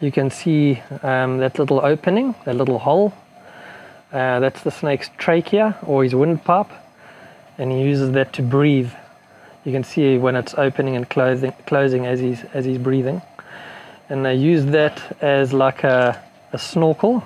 you can see um, that little opening, that little hole. Uh, that's the snake's trachea or his windpipe, and he uses that to breathe. You can see when it's opening and closing, closing as he's as he's breathing, and they use that as like a, a snorkel